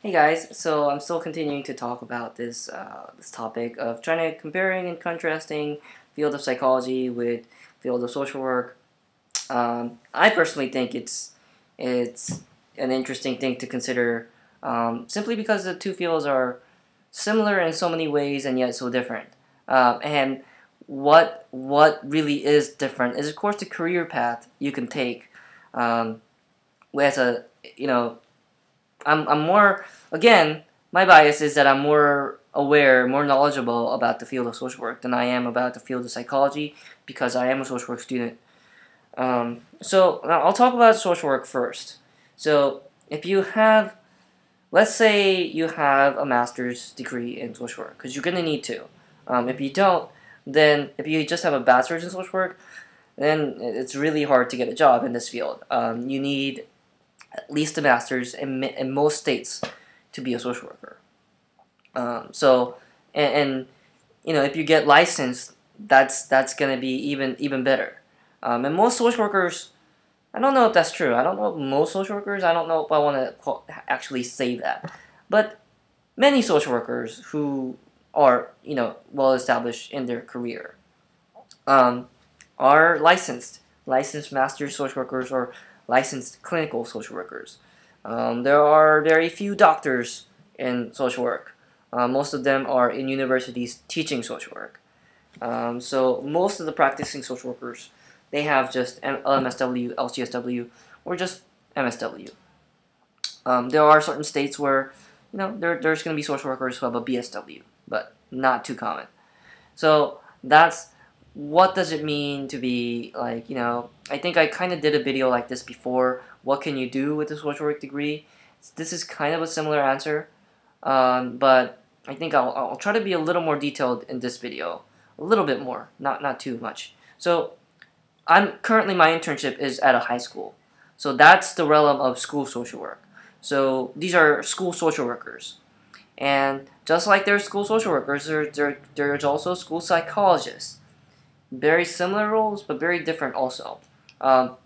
Hey guys, so I'm still continuing to talk about this uh, this topic of trying to comparing and contrasting field of psychology with field of social work. Um, I personally think it's it's an interesting thing to consider um, simply because the two fields are similar in so many ways and yet so different. Uh, and what what really is different is of course the career path you can take um, as a you know I'm, I'm more, again, my bias is that I'm more aware, more knowledgeable about the field of social work than I am about the field of psychology because I am a social work student. Um, so I'll talk about social work first. So if you have, let's say you have a master's degree in social work, because you're going to need to. Um, if you don't, then if you just have a bachelor's in social work, then it's really hard to get a job in this field. Um, you need at least a master's in, in most states to be a social worker. Um, so, and, and, you know, if you get licensed, that's that's gonna be even even better. Um, and most social workers, I don't know if that's true. I don't know most social workers. I don't know if I want to actually say that, but many social workers who are you know well established in their career um, are licensed, licensed master social workers or licensed clinical social workers. Um, there are very few doctors in social work. Uh, most of them are in universities teaching social work. Um, so most of the practicing social workers, they have just LMSW, LCSW, or just MSW. Um, there are certain states where, you know, there, there's going to be social workers who have a BSW, but not too common. So that's what does it mean to be like you know I think I kind of did a video like this before what can you do with a social work degree? This is kind of a similar answer um, but I think I'll, I'll try to be a little more detailed in this video a little bit more not not too much. So I'm currently my internship is at a high school so that's the realm of school social work. So these are school social workers and just like there's school social workers there, there, there's also school psychologists very similar roles, but very different also. Um,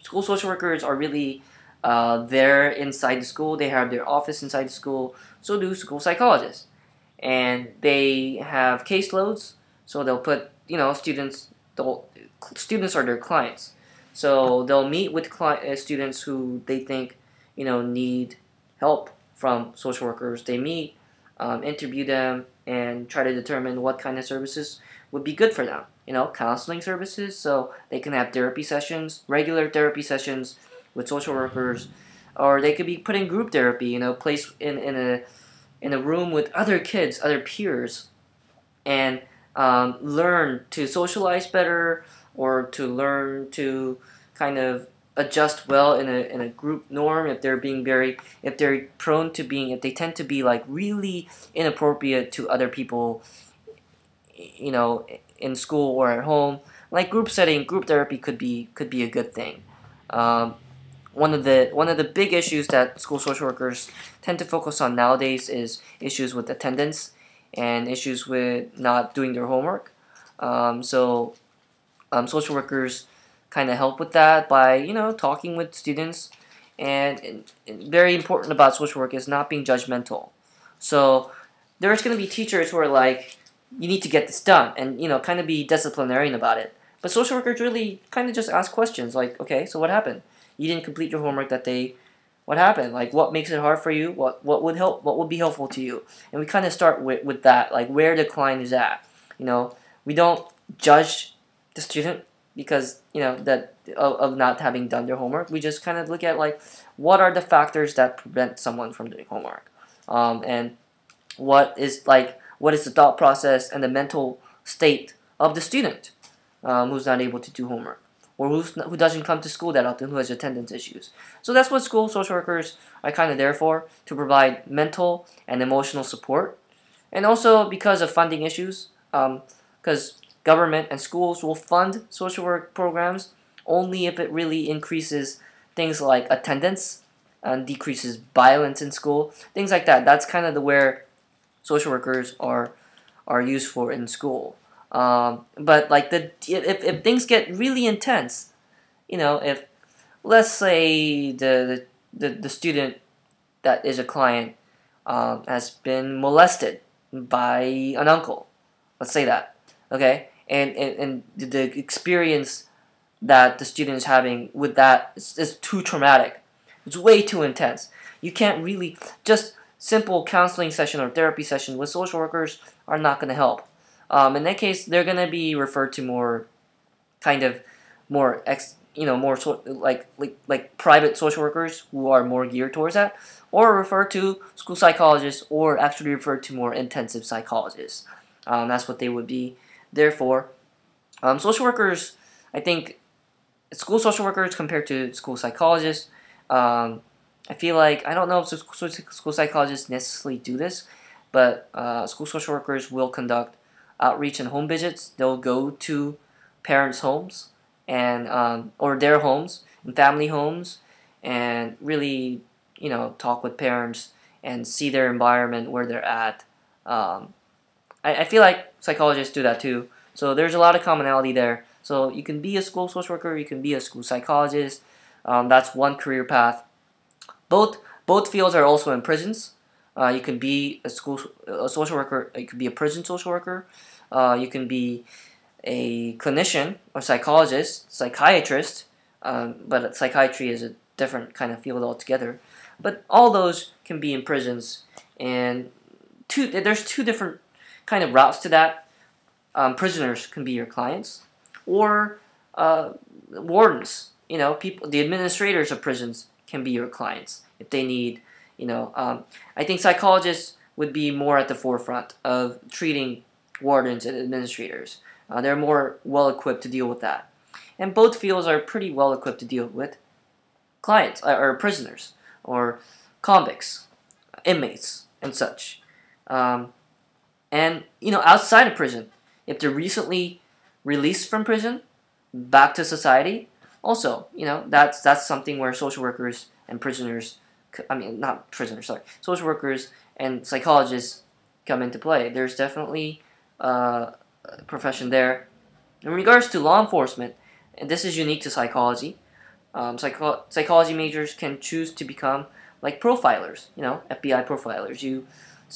school social workers are really uh, there inside the school. They have their office inside the school. So do school psychologists, and they have caseloads. So they'll put you know students. Students are their clients. So they'll meet with uh, students who they think you know need help from social workers. They meet, um, interview them, and try to determine what kind of services would be good for them you know, counseling services so they can have therapy sessions, regular therapy sessions with social workers, or they could be put in group therapy, you know, placed in, in a in a room with other kids, other peers, and um, learn to socialize better or to learn to kind of adjust well in a, in a group norm if they're being very if they're prone to being if they tend to be like really inappropriate to other people you know in school or at home. Like group setting, group therapy could be could be a good thing. Um, one of the one of the big issues that school social workers tend to focus on nowadays is issues with attendance and issues with not doing their homework. Um, so um, social workers kind of help with that by you know talking with students and, and, very important about social work is not being judgmental. So there's going to be teachers who are like you need to get this done and you know kind of be disciplinarian about it. But social workers really kind of just ask questions like okay so what happened? You didn't complete your homework that day. What happened? Like what makes it hard for you? What what would help what would be helpful to you? And we kind of start with, with that like where the client is at you know? We don't judge the student because you know that of, of not having done their homework. We just kind of look at like what are the factors that prevent someone from doing homework? Um, and what is like what is the thought process and the mental state of the student um, who's not able to do homework or who's who doesn't come to school that often, who has attendance issues. So that's what school social workers are kind of there for, to provide mental and emotional support. And also because of funding issues, because um, government and schools will fund social work programs only if it really increases things like attendance and decreases violence in school, things like that. That's kind of the where social workers are are used for in school. Um, but like the if, if things get really intense, you know, if let's say the the, the student that is a client um, has been molested by an uncle. Let's say that, okay? And and, and the experience that the student is having with that is, is too traumatic. It's way too intense. You can't really just simple counseling session or therapy session with social workers are not going to help. Um, in that case, they're going to be referred to more kind of more ex, you know, more so, like like like private social workers who are more geared towards that, or refer to school psychologists, or actually refer to more intensive psychologists. Um, that's what they would be. Therefore, um, social workers, I think, school social workers compared to school psychologists, um, I feel like I don't know if school psychologists necessarily do this, but uh, school social workers will conduct outreach and home visits. They'll go to parents' homes and um, or their homes and family homes and really you know talk with parents and see their environment where they're at. Um, I, I feel like psychologists do that too. So there's a lot of commonality there. So you can be a school social worker you can be a school psychologist. Um, that's one career path both both fields are also in prisons uh, you can be a school a social worker you can be a prison social worker uh, you can be a clinician or psychologist, psychiatrist, um, but psychiatry is a different kind of field altogether. But all those can be in prisons, and two there's two different kind of routes to that. Um, prisoners can be your clients, or uh, wardens. You know, people, the administrators of prisons can be your clients if they need. You know, um, I think psychologists would be more at the forefront of treating wardens and administrators. Uh, they're more well equipped to deal with that. And both fields are pretty well equipped to deal with clients, uh, or prisoners, or convicts, inmates, and such. Um, and, you know, outside of prison, if they're recently released from prison, back to society, also, you know, that's, that's something where social workers and prisoners, I mean, not prisoners, sorry, social workers and psychologists come into play. There's definitely uh, profession there. In regards to law enforcement, and this is unique to psychology, um, psycho psychology majors can choose to become like profilers, you know, FBI profilers. You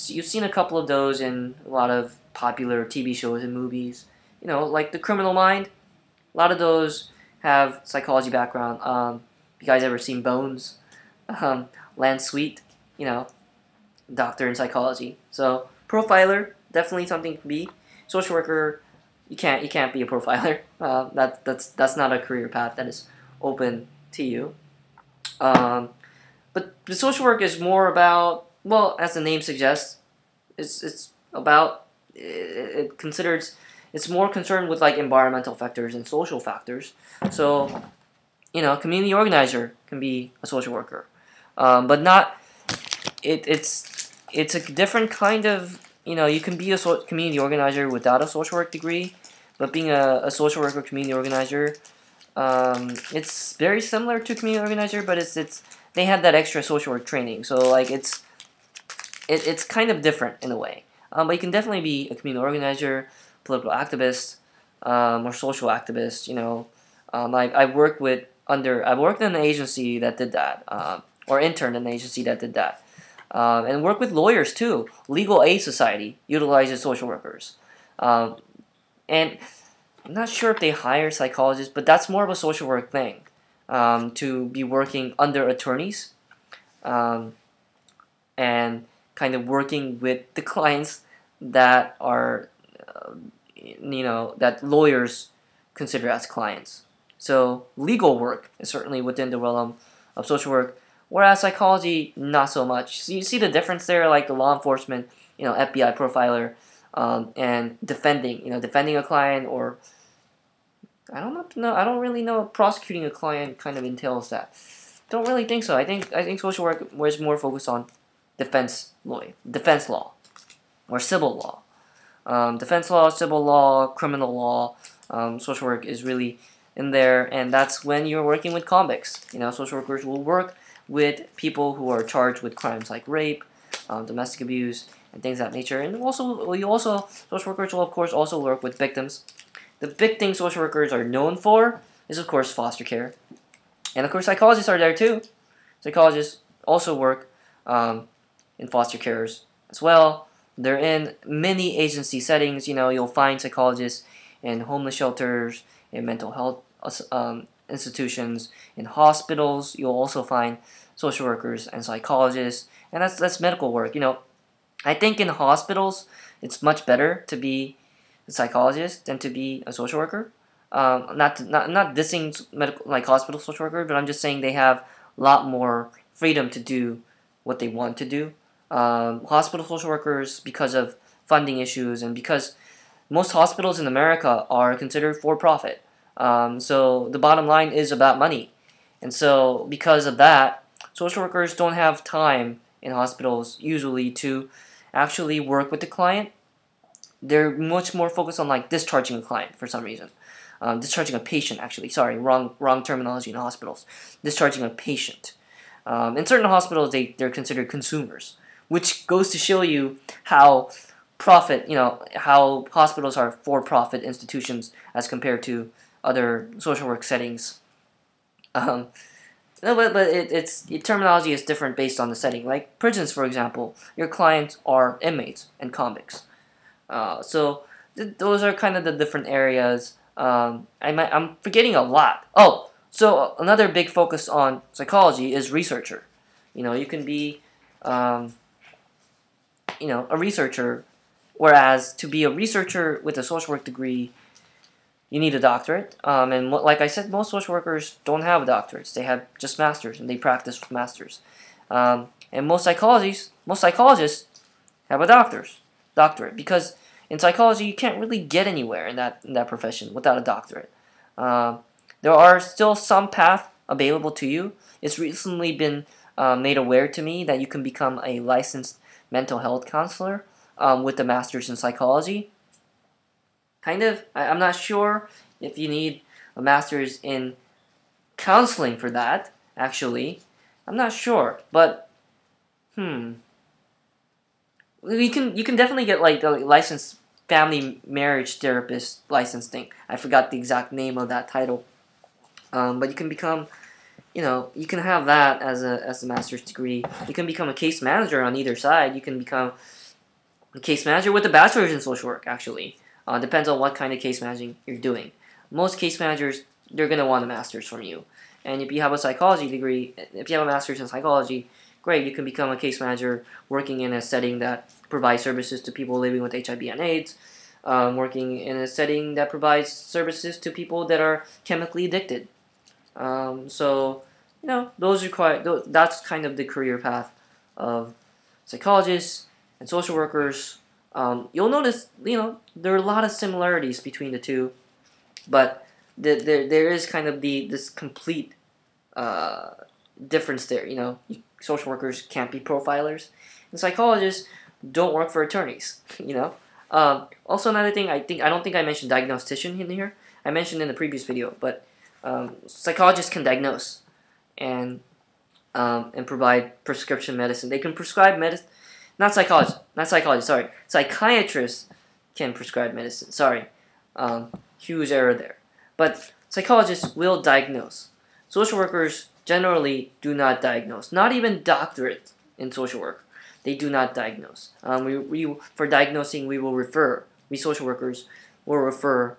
you've seen a couple of those in a lot of popular TV shows and movies. You know, like The Criminal Mind. A lot of those have psychology background. Um, you guys ever seen Bones? Um, Lance Sweet, you know, doctor in psychology. So profiler definitely something to be social worker, you can't you can't be a profiler. Uh, that that's that's not a career path that is open to you. Um, but the social work is more about well, as the name suggests, it's it's about it, it considers it's more concerned with like environmental factors and social factors. So, you know, a community organizer can be a social worker, um, but not. It, it's it's a different kind of you know, you can be a so community organizer without a social work degree, but being a, a social worker community organizer, um, it's very similar to community organizer, but it's it's they have that extra social work training, so like it's it, it's kind of different in a way. Um, but you can definitely be a community organizer, political activist, um, or social activist. You know, um, I I worked with under I worked in an agency that did that, uh, or interned in an agency that did that. Um, and work with lawyers too. Legal Aid Society utilizes social workers. Um, and I'm not sure if they hire psychologists, but that's more of a social work thing um, to be working under attorneys um, and kind of working with the clients that are, uh, you know, that lawyers consider as clients. So legal work is certainly within the realm of social work Whereas psychology, not so much. So you see the difference there, like the law enforcement, you know, FBI profiler, um, and defending, you know, defending a client or I don't know. I don't really know prosecuting a client kind of entails that. Don't really think so. I think I think social work was more focused on defense law, defense law, or civil law. Um, defense law, civil law, criminal law. Um, social work is really in there, and that's when you're working with convicts. You know, social workers will work with people who are charged with crimes like rape, um, domestic abuse, and things of that nature. And also, we also social workers will of course also work with victims. The big thing social workers are known for is of course foster care, and of course psychologists are there too. Psychologists also work um, in foster cares as well. They're in many agency settings. You know, you'll find psychologists in homeless shelters, in mental health um, institutions, in hospitals. You'll also find social workers and psychologists, and that's that's medical work. You know, I think in hospitals it's much better to be a psychologist than to be a social worker. Um, not to, not not dissing medical like hospital social worker, but I'm just saying they have a lot more freedom to do what they want to do. Um, hospital social workers, because of funding issues and because most hospitals in America are considered for profit. Um, so the bottom line is about money. And so because of that, social workers don't have time in hospitals usually to actually work with the client. They're much more focused on like discharging a client for some reason. Um, discharging a patient actually sorry wrong wrong terminology in hospitals discharging a patient um, in certain hospitals they, they're considered consumers which goes to show you how profit, you know, how hospitals are for-profit institutions as compared to other social work settings. Um, but, but it, it's the terminology is different based on the setting. Like prisons, for example, your clients are inmates and convicts. Uh, so th those are kind of the different areas. Um, I might, I'm forgetting a lot. Oh, so another big focus on psychology is researcher. You know, you can be um, you know, a researcher, whereas to be a researcher with a social work degree, you need a doctorate. Um, and like I said, most social workers don't have doctorates; they have just masters, and they practice with masters. Um, and most psychologists, most psychologists have a doctor's doctorate because in psychology you can't really get anywhere in that in that profession without a doctorate. Um, there are still some path available to you. It's recently been uh, made aware to me that you can become a licensed mental health counselor um, with a master's in psychology. Kind of. I, am not sure if you need a master's in counseling for that, actually. I'm not sure, but hmm. You can you can definitely get like a licensed family marriage therapist license thing. I forgot the exact name of that title. Um, but you can become you know, you can have that as a as a master's degree. You can become a case manager on either side. You can become a case manager with a bachelor's in social work. Actually, uh, depends on what kind of case managing you're doing. Most case managers they're gonna want a master's from you. And if you have a psychology degree, if you have a master's in psychology, great. You can become a case manager working in a setting that provides services to people living with HIV and AIDS. Um, working in a setting that provides services to people that are chemically addicted. Um, so, you know, those require that's kind of the career path of psychologists and social workers. Um, you'll notice, you know, there are a lot of similarities between the two, but the, there there is kind of the this complete uh, difference there. You know, social workers can't be profilers, and psychologists don't work for attorneys. You know. Um, also, another thing I think I don't think I mentioned diagnostician in here. I mentioned in the previous video, but um, psychologists can diagnose and um, and provide prescription medicine. They can prescribe medicine, not psychologists, not psychologists. Sorry, psychiatrists can prescribe medicine. Sorry, um, huge error there. But psychologists will diagnose. Social workers generally do not diagnose. Not even doctorates in social work. They do not diagnose. Um, we, we, for diagnosing, we will refer, we social workers will refer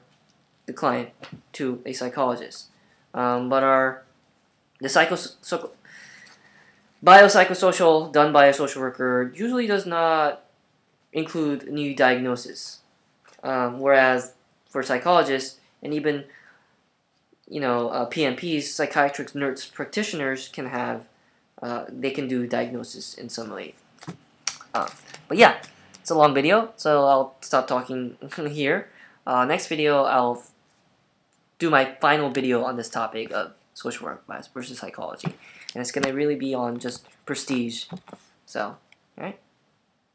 the client to a psychologist. Um, but our the psycho so, biopsychosocial done by a social worker usually does not include new diagnosis, um, whereas for psychologists and even you know uh, PNPs, psychiatric nurse practitioners can have uh, they can do diagnosis in some way. Uh, but yeah, it's a long video, so I'll stop talking here. Uh, next video, I'll do my final video on this topic of social work versus psychology. And it's going to really be on just prestige. So, alright?